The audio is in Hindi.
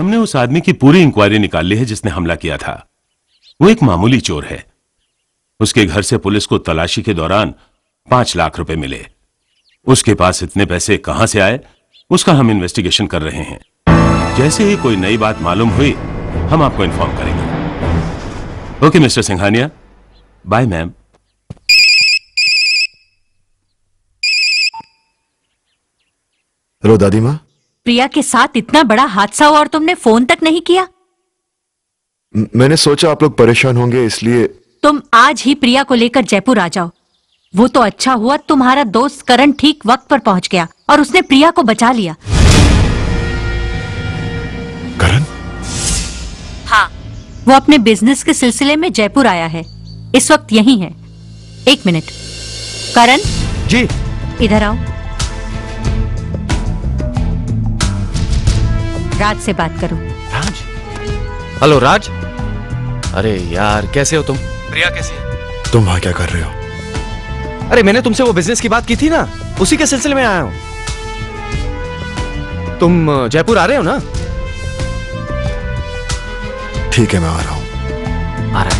हमने उस आदमी की पूरी इंक्वायरी निकाल ली है जिसने हमला किया था। वो एक मामूली चोर है। उसके घर से पुलिस को तलाशी के दौरान पाँच लाख रुपए मिले। उसके पास इतने पैसे कहाँ से आए? उसका हम इन्वेस्टिगेशन कर रहे हैं। जैसे ही कोई नई बात मालूम हुई, हम आपको इन्फॉर्म करेंगे। Okay mister Singhania bye ma'am hello दादी माँ। प्रिया के साथ इतना बड़ा हादसा हुआ और तुमने फ़ोन तक नहीं किया? मैंने सोचा आप लोग परेशान होंगे इसलिए तुम आज ही प्रिया को लेकर जयपुर आ जाओ। वो तो अच्छा हुआ तुम्हारा दोस्त करण ठीक वक्त पर पहुँच गया और उसने प्रिया को बचा लिया। करण? हाँ वो अपने बिज़नेस के सिलसिले में जयपुर आया है। इस वक्त यही है। एक मिनट। करण? जी। इधर आओ। राज से बात करो। राज? हेलो राज? अरे यार कैसे हो तुम? प्रिया कैसी है? तुम वहाँ क्या कर रहे हो? अरे मैंने तुमसे वो बिज़नेस की बात की थी ना। उसी के सिलसिले में आया हूँ। तुम जयपुर आ रहे हो ना? ठीक है मैं आ रहा हूँ। आ रहा